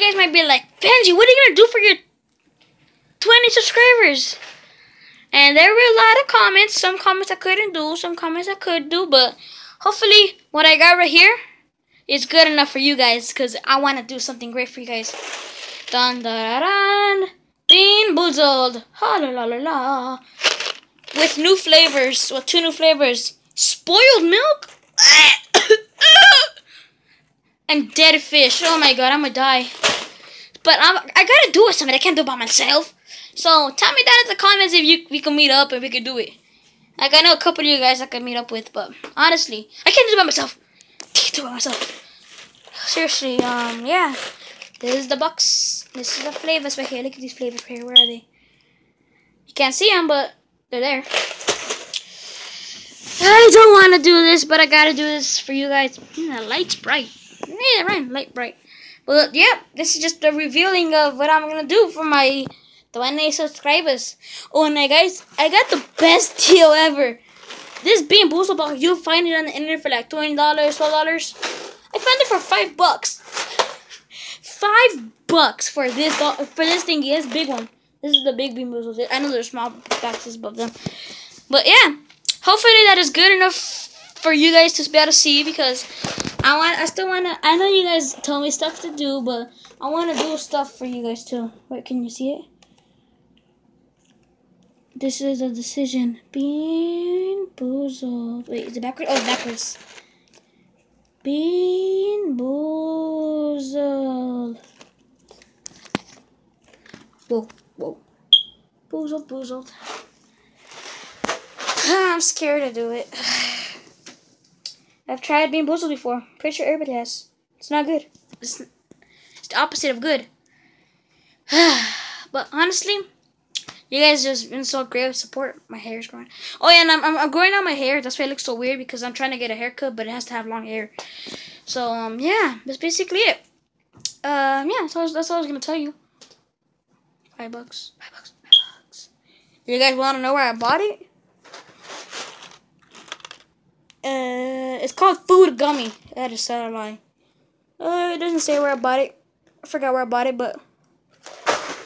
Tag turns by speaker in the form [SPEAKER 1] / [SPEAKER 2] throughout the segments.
[SPEAKER 1] you guys might be like, Benji, what are you gonna do for your 20 subscribers? And there were a lot of comments. Some comments I couldn't do, some comments I could do, but hopefully what I got right here is good enough for you guys because I want to do something great for you guys. Dun dun dun. Bean boozled. Ha la la la la. With new flavors, with two new flavors. Spoiled milk and dead fish. Oh my god, I'm gonna die. But I'm, I gotta do it something. I can't do it by myself. So tell me down in the comments if you we can meet up and we can do it. Like I know a couple of you guys I can meet up with, but honestly, I can't do it by myself. Can't do it by myself. Seriously, um, yeah. This is the box. This is the flavors right here. Look at these flavors right here. Where are they? You can't see them, but they're there. I don't want to do this, but I gotta do this for you guys. Mm, the light's bright. Yeah, right, light bright. Well, yeah, this is just the revealing of what I'm gonna do for my 20 subscribers. Oh, and guys, I got the best deal ever. This Bean Boozled box, you'll find it on the internet for like $20, $12. I found it for 5 bucks. 5 bucks for this for this thing. Yes, big one. This is the big Bean Boozled. I know there's small boxes above them. But yeah, hopefully that is good enough for you guys to be able to see because I want I still wanna I know you guys told me stuff to do, but I wanna do stuff for you guys too. Wait, can you see it? This is a decision. Bean boozled. Wait, is it backwards? Oh, backwards. Bean boozled. Whoa, whoa. Boozled, boozled. I'm scared to do it. I've tried Bean Boozled before. Pretty sure everybody has. It's not good. It's, it's the opposite of good. but honestly, you guys just been so great with support. My hair's growing. Oh yeah, and I'm, I'm, I'm growing out my hair. That's why it looks so weird because I'm trying to get a haircut, but it has to have long hair. So um yeah, that's basically it. Um yeah, that's all, that's all I was gonna tell you. Five bucks. Five bucks. Five bucks. You guys want to know where I bought it? Uh, it's called Food Gummy. That is sad lie. Uh, it doesn't say where I bought it. I forgot where I bought it, but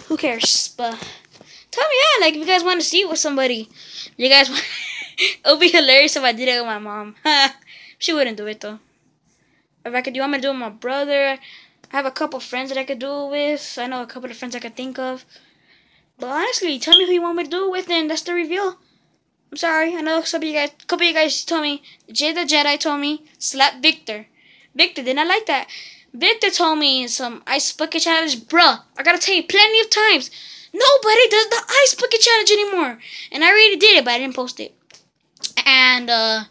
[SPEAKER 1] who cares? But tell me, yeah, like if you guys want to see it with somebody, you guys, want it'll be hilarious if I did it with my mom. she wouldn't do it though. If I could do, I'm gonna do it with my brother. I have a couple friends that I could do it with. I know a couple of friends I could think of. But honestly, tell me who you want me to do it with, and that's the reveal. I'm sorry. I know some of you guys, a couple of you guys told me. Jay the Jedi told me slap Victor. Victor did not like that. Victor told me some ice bucket challenge, bruh. I gotta tell you plenty of times. Nobody does the ice bucket challenge anymore, and I already did it, but I didn't post it. And uh,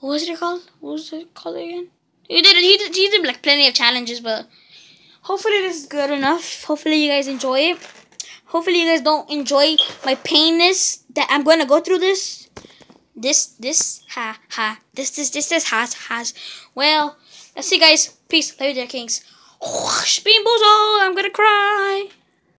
[SPEAKER 1] what was it called? What was it called again? He did. He did. He did like plenty of challenges, but hopefully this is good enough. Hopefully you guys enjoy it. Hopefully you guys don't enjoy my painness that I'm gonna go through this. This, this, ha, ha. This, this, this, this, has, has. Well, let's see, guys. Peace. Love you, there, kings. Whoosh, bean boozled. I'm gonna cry.